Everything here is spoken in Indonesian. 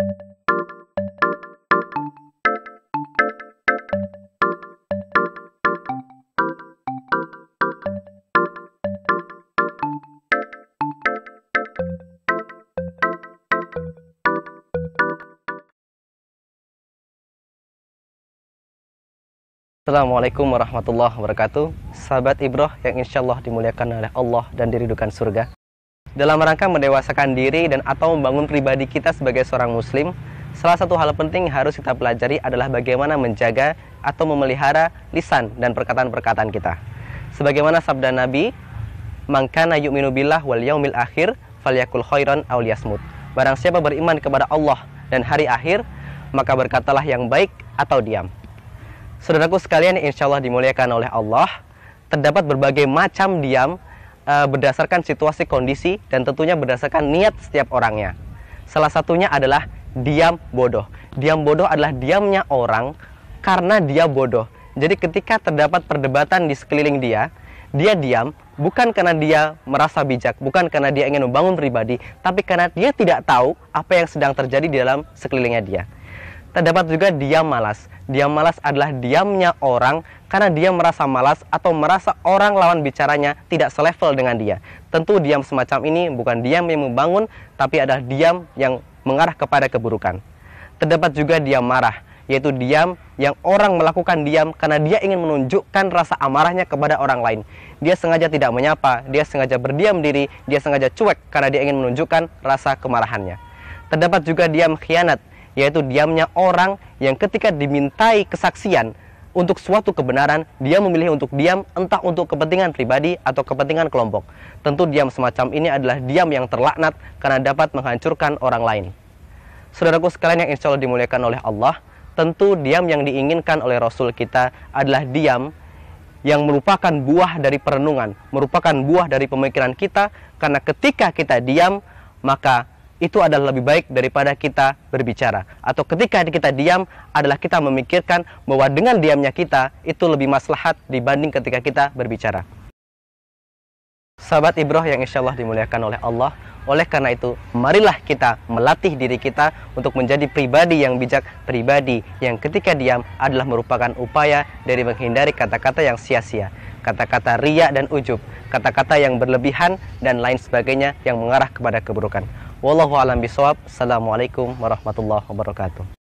Assalamualaikum warahmatullahi wabarakatuh. Sahabat Ibroh yang insya Allah dimuliakan oleh Allah dan diridukan surga Dalam rangka mendewasakan diri dan atau membangun pribadi kita sebagai seorang muslim Salah satu hal penting yang harus kita pelajari adalah bagaimana menjaga atau memelihara lisan dan perkataan-perkataan kita. Sebagaimana sabda Nabi Mangkana yu'minu billah wal yaumil akhir falyakul khairan awliyasmut Barang siapa beriman kepada Allah dan hari akhir Maka berkatalah yang baik atau diam. Saudaraku sekalian insya Allah dimuliakan oleh Allah, terdapat berbagai macam diam e, berdasarkan situasi kondisi dan tentunya berdasarkan niat setiap orangnya. Salah satunya adalah diam bodoh. Diam bodoh adalah diamnya orang karena dia bodoh. Jadi ketika terdapat perdebatan di sekeliling dia, dia diam bukan karena dia merasa bijak, bukan karena dia ingin membangun pribadi, tapi karena dia tidak tahu apa yang sedang terjadi di dalam sekelilingnya dia. Terdapat juga diam malas. Diam malas adalah diamnya orang karena dia merasa malas atau merasa orang lawan bicaranya tidak selevel dengan dia. Tentu diam semacam ini bukan diam yang membangun, tapi adalah diam yang mengarah kepada keburukan. Terdapat juga diam marah, yaitu diam yang orang melakukan diam karena dia ingin menunjukkan rasa amarahnya kepada orang lain. Dia sengaja tidak menyapa, dia sengaja berdiam diri, dia sengaja cuek karena dia ingin menunjukkan rasa kemarahannya. Terdapat juga diam khianat, yaitu diamnya orang yang ketika dimintai kesaksian untuk suatu kebenaran, dia memilih untuk diam entah untuk kepentingan pribadi atau kepentingan kelompok. Tentu diam semacam ini adalah diam yang terlaknat karena dapat menghancurkan orang lain. Saudaraku sekalian yang insya Allah dimuliakan oleh Allah, tentu diam yang diinginkan oleh Rasul kita adalah diam yang merupakan buah dari perenungan, merupakan buah dari pemikiran kita, karena ketika kita diam, maka itu adalah lebih baik daripada kita berbicara. Atau ketika kita diam adalah kita memikirkan bahwa dengan diamnya kita itu lebih maslahat dibanding ketika kita berbicara. Sahabat Ibroh yang insya Allah dimuliakan oleh Allah, oleh karena itu marilah kita melatih diri kita untuk menjadi pribadi yang bijak, pribadi yang ketika diam adalah merupakan upaya dari menghindari kata-kata yang sia-sia, kata-kata ria dan ujub, kata-kata yang berlebihan dan lain sebagainya yang mengarah kepada keburukan. Wallahu a'lam bishawab. Assalamualaikum warahmatullahi wabarakatuh.